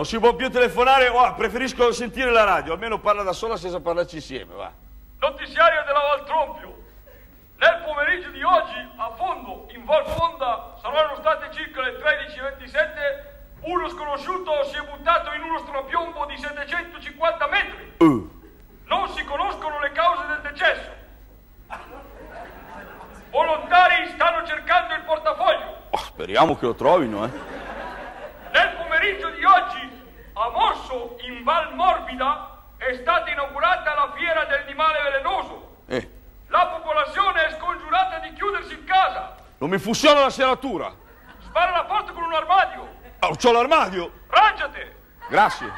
Non si può più telefonare, oh, preferisco sentire la radio, almeno parla da sola senza parlarci insieme, va. Notiziario della Valtrompio. Nel pomeriggio di oggi, a fondo, in Val Fonda, saranno state circa le 13.27, uno sconosciuto si è buttato in uno strapiombo di 750 metri. Uh. Non si conoscono le cause del decesso. Volontari stanno cercando il portafoglio. Oh, speriamo che lo trovino, eh. Nel pomeriggio di oggi, a Morso, in Val Morbida, è stata inaugurata la fiera dell'animale velenoso. Eh, La popolazione è scongiurata di chiudersi in casa. non mi funziona la serratura. Spara la porta con un armadio. Oh, c'ho l'armadio. Rangiate! Grazie.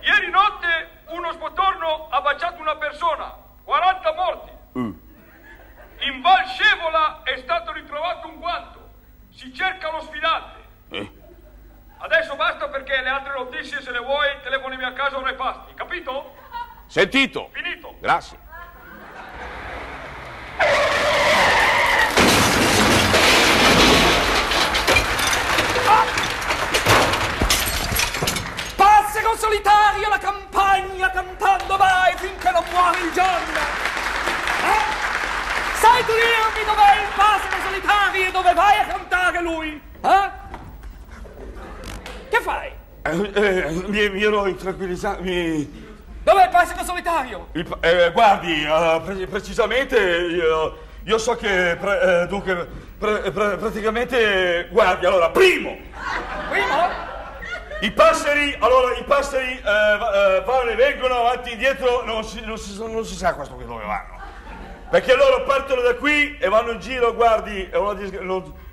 Ieri notte uno spotorno ha baciato una persona. 40 morti. Uh. In Val Scevola è stato ritrovato un guanto. Si cerca lo sfidante. Eh. Adesso basta perché le altre notizie, se le vuoi, telefonimi a casa o repasti. Capito? Sentito. Finito. Grazie. Passero solitario la campagna cantando vai finché non muore il giorno. Eh? Sai tu dirmi dov'è il passero solitario e dove vai a cantare lui? Eh? Che fai? Eh, eh, mi, mi ero intranquillizzato. Mi... Dov'è il passero solitario? il eh, guardi, eh, pre- precisamente io, io so che pre- eh, dunque pre- praticamente guardi, allora, primo, Primo? i passeri, allora i passeri eh, va- vanno e vengono avanti e indietro, non si, non si- non si sa questo che dove vanno. Perché loro partono da qui e vanno in giro, guardi, è una dis-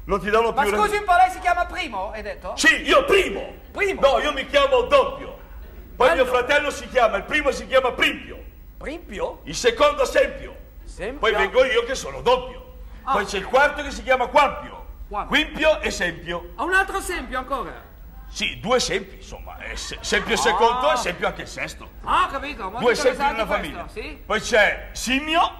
non, ti danno Ma più... scusi un po', lei si chiama Primo, hai detto? Sì, io primo. Primo? No, io mi chiamo Doppio. Poi mio Bello. fratello si chiama, il primo si chiama Primpio, Primpio? il secondo Sempio. Sempio? Poi vengo io che sono doppio. Poi c'è il quarto che si chiama Quampio. Quampio. Quimpio e Sempio. Ha un altro esempio ancora? Sì, due Sempi, insomma. eh, se- Sempio il secondo e Sempio anche il sesto. Ah, capito, molto Due Sempi in una questo, famiglia. Sì? Poi c'è Simio,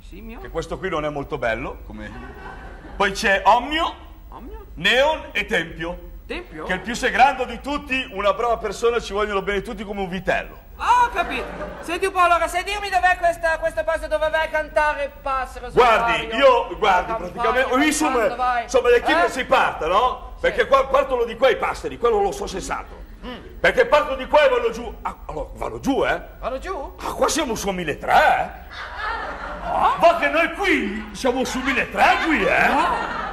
Simio? che questo qui non è molto bello. Come... Poi c'è Omnio, Omnio? Neon e Tempio. Tempio? Che è il più segrando di tutti, una brava persona, ci vogliono bene tutti come un vitello. Ah, ho capito. Senti un po', allora, sai dirmi dov'è questa, questa parte dove vai a cantare passero Guardi, io, guardi, La praticamente, campagna, insomma, cantando, vai. insomma, le chine Eh? si parte, no? Perché qua partono di qua i passeri, quello lo so sensato. Perché partono di qua e vanno giù. Ah, allora, vanno giù, eh? Vado giù? Ah, qua siamo su 1300, eh? Ma che noi qui siamo su 1300 qui, eh?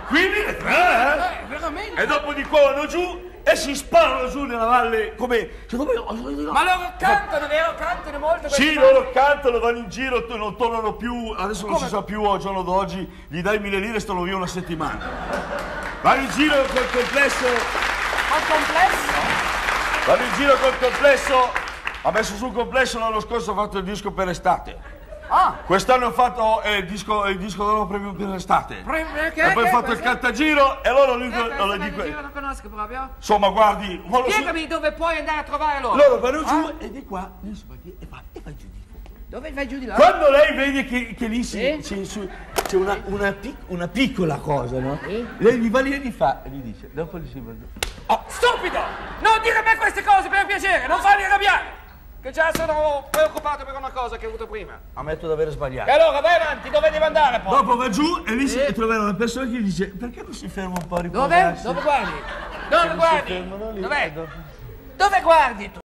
Qui 1300, eh? Eh, veramente? E dopo di qua vanno giù e si sparano giù nella valle come... cioè, come- Ma loro cantano, vero? Cantano molto Sì, questi loro cantano, vanno in giro, non tornano più, adesso non Come? si sa più al giorno d'oggi, gli dai mille lire e stanno via una settimana. Vanno in giro col complesso, Ma complesso? vanno in giro col complesso, ha messo sul complesso l'anno scorso ha fatto il disco per estate. Ah, Quest'anno ha fatto eh, il disco, il disco d'oro premio per estate. pre- perché? E poi Che fatto il cantagiro e lui Eh, non dico. lo giro, non conosco proprio. Insomma, guardi, quello su- Spiegami dove puoi andare a trovare loro. loro vanno giù Ah? e di qua, via e vai, e vai giù di qua. Dove vai giù di là? Quando lei vede che, che lì si- Sì? c'è, una, una pic- una piccola cosa, no? Lei gli va lì e gli fa, e gli dice, dopo gli si va. Oh, stupido! Non dire a me queste cose per piacere, non farmi arrabbiare! Che già sono preoccupato per una cosa che ho avuto prima. Ammetto di aver E sbagliato. allora vai avanti, dove devo andare poi? Dopo va giù e lì si troverà una persona che gli dice, perché non si ferma un po' a Dove? riposarsi? Dove guardi? Dove guardi? fermano lì Dov'è? e dopo- Dove guardi tu?